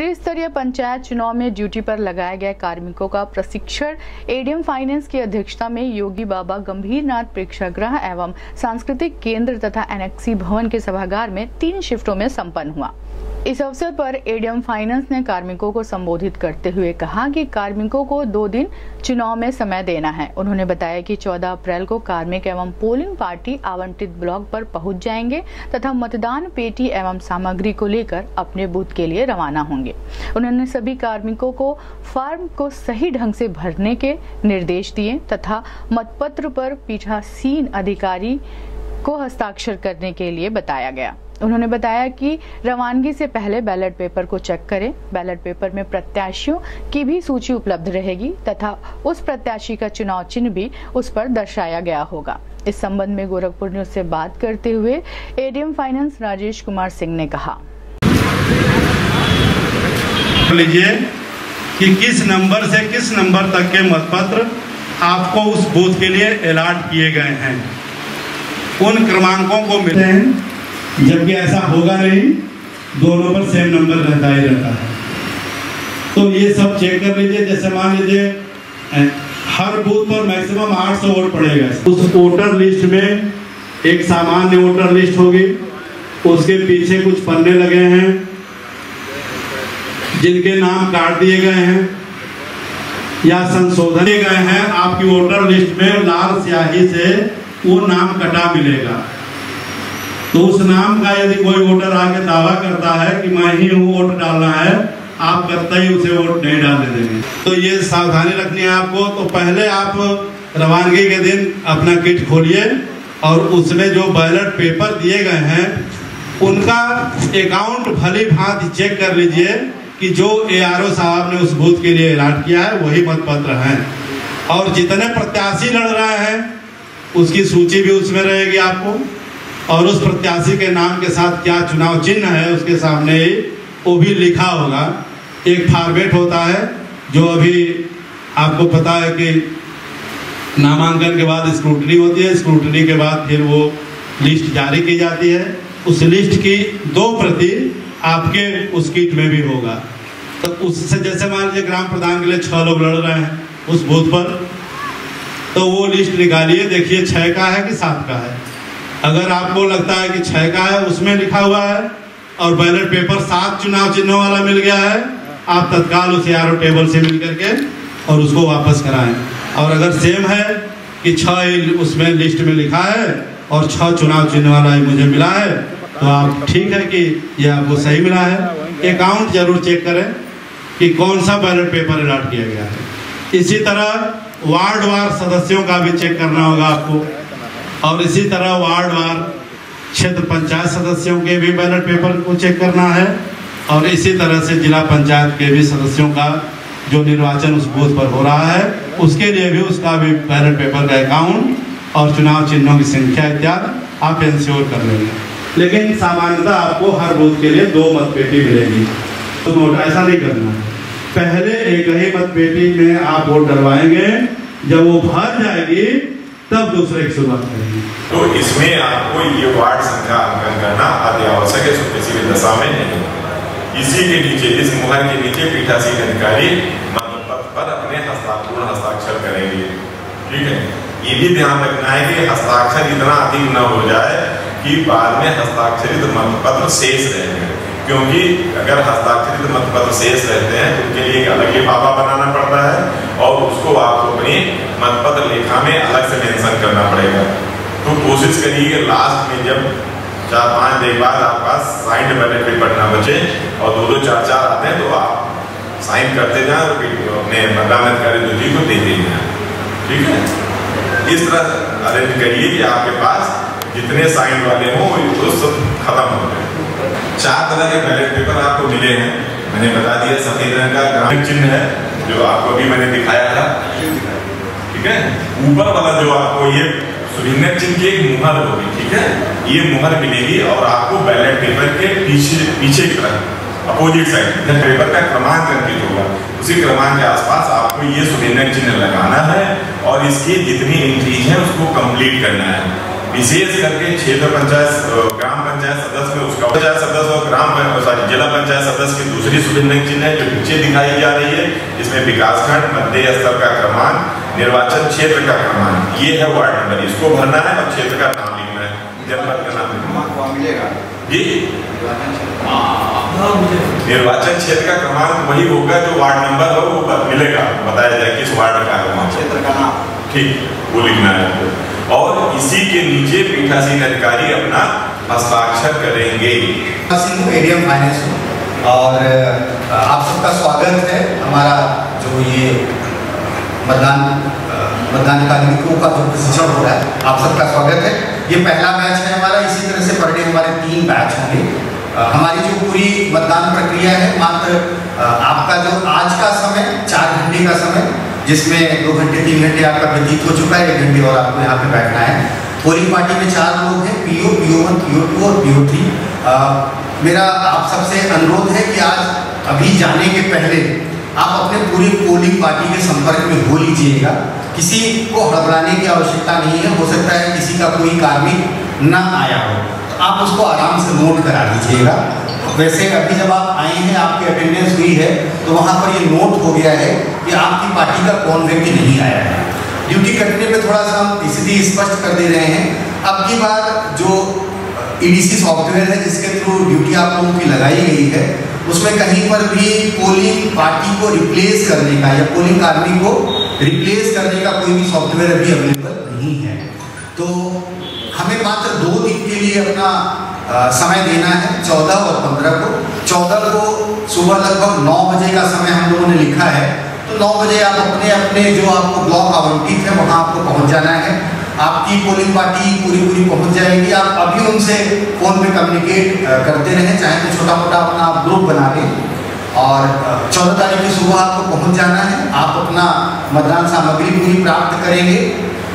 त्रिस्तरीय पंचायत चुनाव में ड्यूटी पर लगाए गए कार्मिकों का प्रशिक्षण। एडीएम फाइनेंस की अध्यक्षता में योगी बाबा गंभीरनाथ प्रेक्षागृह एवं सांस्कृतिक केंद्र तथा एनएक्सी भवन के सभागार में तीन शिफ्टों में संपन्न हुआ। इस अवसर पर एडीएम फाइनेंस ने कार्मिकों को संबोधित करते हुए कहा कि कार्मिकों को दो दिन चुनाव में समय देना है। उन्होंने बताया कि 14 अप्रैल को कार्मिक एवं पोलिंग पार्टी आवंटित ब्लॉक पर पहुँच जाएँगे तथा मतदान पेटी एवं सामग्री को लेकर अपने बूथ के लिए रवाना होंगे। उन्होंने सभी कार्मिकों को फॉर्म को सही ढंग से भरने के निर्देश दिए तथा मतपत्र पर पीठासीन अधिकारी को हस्ताक्षर करने के लिए बताया गया। उन्होंने बताया कि रवानगी से पहले बैलेट पेपर को चेक करें। बैलेट पेपर में प्रत्याशियों की भी सूची उपलब्ध रहेगी तथा उस प्रत्याशी का चुनाव चिन्ह भी उस पर दर्शाया गया होगा। इस संबंध में गोरखपुर न्यूज़ से बात करते हुए एडीएम फाइनेंस राजेश कुमार सिंह ने कहा। लीजिए कि किस नंबर से किस नंबर तक के मतपत्र आपको उस बूथ के लिए अलॉट किए गए हैं। उन क्रमांकों को मिलते हैं। जबकि ऐसा होगा नहीं, दोनों पर सेम नंबर रहता ही रहता है। तो ये सब चेक कर लीजिए, जैसे मान लीजिए हर बूथ पर मैक्सिमम 800 वोट पड़ेगा। उस वोटर लिस्ट में एक सामान्य वोटर लिस्ट होगी। उसके पीछे कुछ पन्ने लगे हैं, जिनके नाम काट दिए गए हैं, या संशोधन गए हैं। आपकी वोटर लिस्ट में लाल स्याही से वो नाम कटा मिलेगा। तो उस नाम का यदि कोई वोटर आके दावा करता है कि मैं ही हूँ वोट डालना है, आप करते ही उसे वोट नहीं डालने देंगे। तो ये सावधानी रखनी है आपको। तो पहले आप रवानगी के दिन अपना किट खोलिए और उसमें जो बैलेट पेपर दिए गए हैं, उनका अकाउंट भली भांति चेक कर लीजिए कि जो एआरओ साहब ने उस बूथ के लिए अलॉट किया है, वही मतपत्र हैं। और जितने प्रत्याशी लड़ रहे हैं उसकी सूची भी उसमें रहेगी आपको। और उस प्रत्याशी के नाम के साथ क्या चुनाव चिन्ह है, उसके सामने वो भी लिखा होगा। एक फॉर्मेट होता है, जो अभी आपको पता है कि नामांकन के बाद स्क्रूटनी होती है। स्क्रूटनी के बाद फिर वो लिस्ट जारी की जाती है। उस लिस्ट की दो प्रति आपके उस किट में भी होगा। तो उससे जैसे मान लीजिए ग्राम प्रधान के लिए छह लोग लड़ रहे हैं, उस बूथ पर तो वो लिस्ट निकालिए, देखिए छह का है कि सात का है। अगर आपको लगता है कि छह का है, उसमें लिखा हुआ है, और बैलेट पेपर सात चुनाव चिन्हों वाला मिल गया है, आप तत्काल उसे आर टेबल से मिल करके और उसको वापस कराएँ। और अगर सेम है कि छह उसमें लिस्ट में लिखा है और छह चुनाव चिन्ह वाला ही मुझे मिला है तो आप ठीक है कि ये आपको सही मिला है। अकाउंट ज़रूर चेक करें कि कौन सा बैलेट पेपर अलॉट किया गया है। इसी तरह वार्ड वार सदस्यों का भी चेक करना होगा आपको। और इसी तरह वार्ड वार क्षेत्र पंचायत सदस्यों के भी बैलेट पेपर को चेक करना है। और इसी तरह से जिला पंचायत के भी सदस्यों का जो निर्वाचन उस बूथ पर हो रहा है, उसके लिए भी उसका भी बैलेट पेपर का अकाउंट और चुनाव चिन्हों की संख्या इत्यादि आप इंश्योर कर लेंगे। लेकिन सामान्यतः आपको हर बूथ के लिए दो मत पेटी मिलेगी। तो ऐसा नहीं करना। पहले एक ही मत पेटी में आप वोट डलवाएँगे, जब वो भर जाएगी, तब दूसरे की शुरुआत करेंगे। तो इसमें आपको ये वार्ड संख्या अंकन करना अति आवश्यक है भी दशा में नहीं इसी के नीचे, इस मुहर के नीचे पीठासीन अधिकारी पर अपने हस्ताक्षर हस्ताक्षर करेंगे। ठीक है? ये भी ध्यान रखना है कि हस्ताक्षर इतना अधिक न हो जाए कि बाद में हस्ताक्षरित मतपत्र शेष रहेंगे। क्योंकि अगर हस्ताक्षरित मतपत्र शेष रहते हैं तो उनके लिए एक अलग लिफाफा बनाना पड़ता है और उसको आपको अपनी मतपत्र लेखा में अलग से मेंशन करना पड़ेगा। तो कोशिश करिए लास्ट में जब चार पाँच दिन बाद आपके पास साइंड बैलेट पेपर ना बचे और दो दो चार चार आते हैं तो आप साइन करते जाए और अपने मतदान अधिकारी दूजी को देते जाए। ठीक है? इस तरह अरेंज करिए कि आपके पास जितने साइन वाले हों, वो सब खत्म हो गए चार तरह के बैलेट पेपर आपको मिले हैं। मैंने बता दिया, सफ़ेद रंग का ग्रामीण चिन्ह है, जो आपको भी मैंने दिखाया था। ठीक है? ऊपर वाला जो आपको ये सुविन्य चिन्ह की एक मुहर होगी ठीक है? ये मुहर मिलेगी और आपको बैलेट पेपर के पीछे पीछे की तरफ़ अपोजिट साइड पेपर का क्रमांक अंकित होगा। उसी क्रमांक के आसपास आपको ये सुविन्य चिन्ह लगाना है और इसकी जितनी एंट्रीज है, उसको कंप्लीट करना है। विशेष करके क्षेत्र पंचायत पंचायत सदस्य में उसका पंचायत सदस्य और ग्राम सॉरी जिला पंचायत सदस्य की दूसरी सुविधा चिन्ह है जो नीचे दिखाई जा रही है इसमें विकासखंड मध्य स्तर का क्रमांक निर्वाचन क्षेत्र का क्रमांक ये है वार्ड नंबर इसको भरना है और क्षेत्र का नाम लिखना है जनपद का नाम लिखना है। जी? निर्वाचन क्षेत्र। का क्रमांक वही होगा जो वार्ड नंबर हो वो मिलेगा बताया जाए किस वार्ड का क्रमांक। क्षेत्र का नाम। ठीक वो लिखना है आपको। और इसी के नीचे पीठासीन अधिकारी अपना हस्ताक्षर करेंगे। सिंह फाइनेंस और आप सबका स्वागत है हमारा जो ये मतदान मतदान कार्मिकों का जो प्रशिक्षण हो रहा है, आप सबका स्वागत है। ये पहला बैच है हमारा, इसी तरह से पर डे हमारे तीन बैच होंगे। हमारी जो पूरी मतदान प्रक्रिया है, मात्र आपका जो आज का समय, चार घंटे का समय, जिसमें दो घंटे, तीन घंटे आपका व्यतीत हो चुका है, एक घंटे और आपको यहाँ पे बैठना है। पोलिंग पार्टी में चार लोग हैं PO PO one PO two और पीओ थ्री मेरा आप सबसे अनुरोध है कि आज अभी जाने के पहले आप अपने पूरी पोलिंग पार्टी के संपर्क में हो लीजिएगा। किसी को हड़बड़ाने की आवश्यकता नहीं है, हो सकता है किसी का कोई कार्मिक ना आया हो। तो आप उसको आराम से नोट करा लीजिएगा। वैसे अभी जब आप आए हैं, आपकी अटेंडेंस हुई है तो वहाँ पर ये नोट हो गया है कि आपकी पार्टी का कौन व्यक्ति नहीं आया है। ड्यूटी कटने पे थोड़ा सा हम स्थिति स्पष्ट कर दे रहे हैं। अब की बार जो ईडीसी सॉफ्टवेयर है, जिसके थ्रू ड्यूटी आप लोगों की लगाई गई है, उसमें कहीं पर भी पोलिंग पार्टी को रिप्लेस करने का या पोलिंग कार्मी को रिप्लेस करने का कोई भी सॉफ्टवेयर अभी अवेलेबल नहीं है। तो हमें मात्र दो दिन के लिए अपना समय देना है, चौदह और पंद्रह को। चौदह को सुबह लगभग नौ बजे का समय हम लोगों ने लिखा है। तो नौ बजे आप अपने अपने जो आपको ब्लॉक आवंटित वहाँ आपको पहुँच जाना है। आपकी पोलिंग पार्टी पूरी पूरी पहुँच जाएगी। आप अभी उनसे फ़ोन पे कम्युनिकेट करते रहें। चाहे तो छोटा मोटा अपना आप ग्रुप बना लें। और चौदह तारीख की सुबह आपको पहुँच जाना है। आप अपना मतदान सामग्री पूरी प्राप्त करेंगे।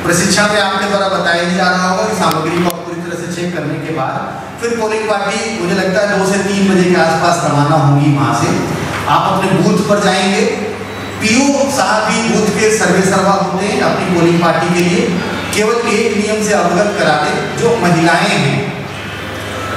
प्रशिक्षण में आपके द्वारा बताया जा रहा होगा कि सामग्री को पूरी तरह से चेक करने के बाद फिर पोलिंग पार्टी मुझे लगता है दो से तीन बजे के आसपास रवाना होंगी वहाँ से। आप अपने बूथ पर जाएँगे। पीओ साहब भी बूथ के सर्वे सर्वा होते हैं अपनी पोलिंग पार्टी के लिए। केवल एक नियम से अवगत करा दे, जो महिलाएँ हैं,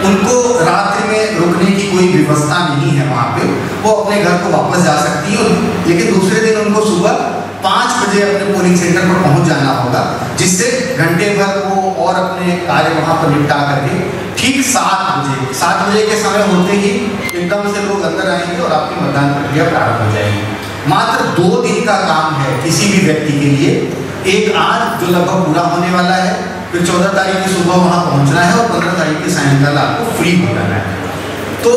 उनको रात्रि में रुकने की कोई व्यवस्था नहीं है वहाँ पे। वो अपने घर को वापस जा सकती है, लेकिन दूसरे दिन उनको सुबह पाँच बजे अपने पोलिंग सेंटर पर पहुँच जाना होगा, जिससे घंटे भर वो और अपने कार्य वहाँ पर निपटा करके ठीक सात बजे सात बजे के समय होते ही एकदम से लोग अंदर आएँगे और आपकी मतदान प्रक्रिया प्रारंभ हो जाएगी। मात्र दो दिन का काम है किसी भी व्यक्ति के लिए। एक आज जो लगभग पूरा होने वाला है, फिर चौदह तारीख की सुबह वहाँ पहुँचना है और पंद्रह तारीख की सायंकाल आपको फ्री हो जाना है। तो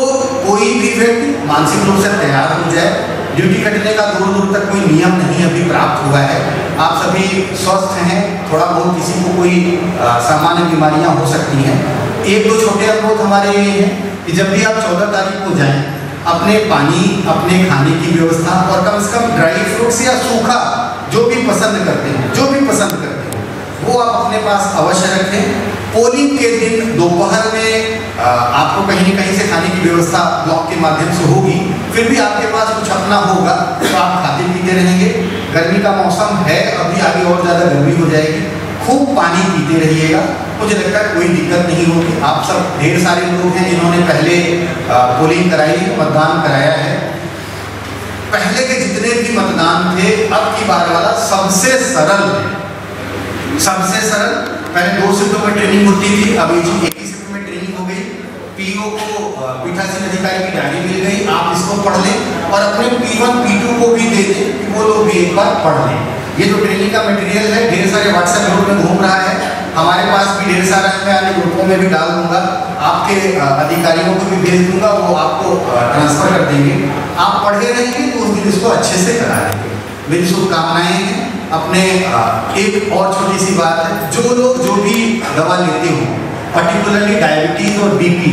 कोई भी व्यक्ति मानसिक रूप से तैयार हो जाए, ड्यूटी कटने का दूर दूर तक कोई नियम नहीं अभी प्राप्त हुआ है। आप सभी स्वस्थ हैं, थोड़ा बहुत किसी को कोई सामान्य बीमारियाँ हो सकती हैं। एक दो छोटे अनुरोध हमारे ये हैं कि जब भी आप चौदह तारीख को जाएँ अपने पानी, अपने खाने की व्यवस्था और कम से कम ड्राई फ्रूट्स या सूखा जो भी पसंद करते हैं, जो भी पसंद करते हैं, वो आप अपने पास अवश्य रखें। पोलिंग के दिन दोपहर में आपको कहीं ना कहीं से खाने की व्यवस्था ब्लॉक के माध्यम से होगी। फिर भी आपके पास कुछ अपना होगा तो आप खाते पीते रहेंगे। गर्मी का मौसम है, अभी आगे और ज़्यादा गर्मी हो जाएगी। खूब पानी पीते रहिएगा। मुझे लगता है कोई दिक्कत नहीं होगी आप सब ढेर सारे लोग हैं जिन्होंने पहले पोलिंग कराई, मतदान कराया है। पहले के जितने भी मतदान थे, अब की बार वाला सबसे सरल सबसे सरल, पहले दो शिफ्टों में ट्रेनिंग होती थी, अब एक ही शिफ्ट में ट्रेनिंग हो गई। पीओ को पीठासीन अधिकारी की डायरी मिल गई, आप इसको पढ़ लें और अपने पी वन पी टू को भी दे दें वो लोग भी एक बार पढ़ लें। ये जो ट्रेनिंग का मटेरियल है, ढेर सारे व्हाट्सएप ग्रुप में घूम रहा है। हमारे पास भी ढेर सारा मैं अन्य ग्रुपों में भी डाल दूँगा। आपके अधिकारियों को भी भेज दूँगा, वो आपको ट्रांसफ़र कर देंगे। आप पढ़े रहेंगे तो उस दिन इसको अच्छे से करा देंगे मेरी शुभकामनाएँ हैं, अपने एक और छोटी सी बात है, जो लोग जो भी दवा लेते हो पर्टिकुलरली डायबिटीज़ और बीपी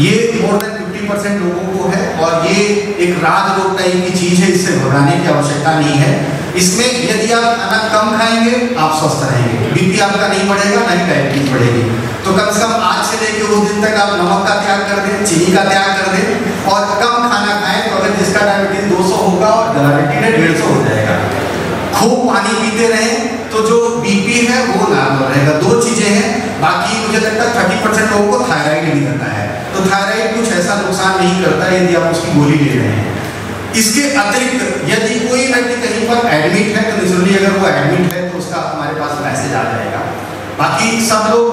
ये मोर देन फिफ्टी परसेंट लोगों को है, और ये एक राज रोग टाइप की चीज़ है, इससे घबराने की आवश्यकता नहीं है। इसमें यदि आप खाना कम खाएँगे, आप स्वस्थ रहेंगे। बीपी आपका नहीं बढ़ेगा ना ही डायबिटीज़ बढ़ेगी। तो कम से कम आज से लेकर उस दिन तक आप नमक का त्याग कर दें, चीनी का त्याग कर दें और कम खाना खाएँ तो अगर जिसका डायबिटीज़ 200 होगा और डायबिटीज़ डेढ़ हो जाएगा। खूब पानी पीते रहें तो जो बीपी है वो नॉर्मल रहेगा। दो चीज़ें हैं, बाकी मुझे लगता है थर्टी परसेंट लोगों को थायराइड भी करता है। तो थायराइड कुछ ऐसा नुकसान नहीं करता यदि आप उसकी गोली ले रहे हैं। इसके अतिरिक्त, यदि कोई व्यक्ति कहीं पर एडमिट है तो नेचुरली अगर वो एडमिट है तो उसका हमारे पास मैसेज आ जाएगा। बाकी सब लोग,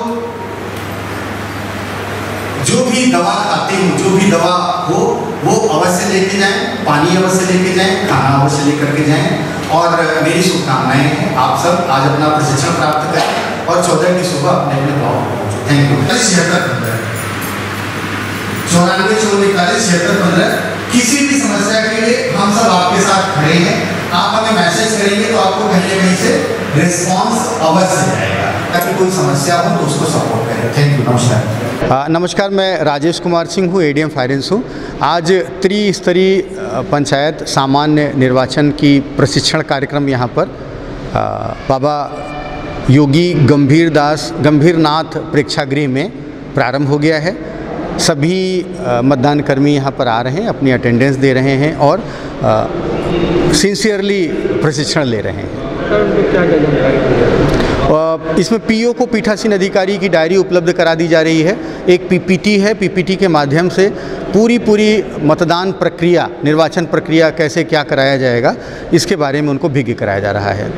जो भी दवा खाते हो, जो भी दवा हो, वो अवश्य लेके जाएँ, पानी अवश्य लेके जाएँ, खाना अवश्य लेकर के जाएँ, और मेरी शुभकामनाएँ हैं आप सब, आज अपना प्रशिक्षण प्राप्त करें, और चौदह की सुबह अपने अपने गाँव थैंक यू छिहत्तर पंद्रह। चौरानवे चौवन इकतालीस छिहत्तर पंद्रह। किसी भी समस्या के लिए हम सब आपके साथ खड़े हैं। आप हमें मैसेज करेंगे तो आपको कहीं ना कहीं से रिस्पॉन्स अवश्य जाएगा। ताकि कोई समस्या हो तो उसको सपोर्ट करें। थैंक यू नमस्कार। नमस्कार, मैं राजेश कुमार सिंह हूँ एडीएम फाइनेंस हूँ। आज त्रिस्तरीय पंचायत सामान्य निर्वाचन की प्रशिक्षण कार्यक्रम यहाँ पर। बाबा योगी गंभीर दास, गंभीरनाथ प्रेक्षागृह में प्रारंभ हो गया है। सभी मतदान कर्मी यहाँ पर आ रहे हैं, अपनी अटेंडेंस दे रहे हैं और सिंसियरली प्रशिक्षण ले रहे हैं। इसमें पीओ को पीठासीन अधिकारी की डायरी उपलब्ध करा दी जा रही है। एक पीपीटी है पीपीटी के माध्यम से पूरी पूरी मतदान प्रक्रिया, निर्वाचन प्रक्रिया कैसे क्या कराया जाएगा, इसके बारे में उनको भिज्ञ कराया जा रहा है।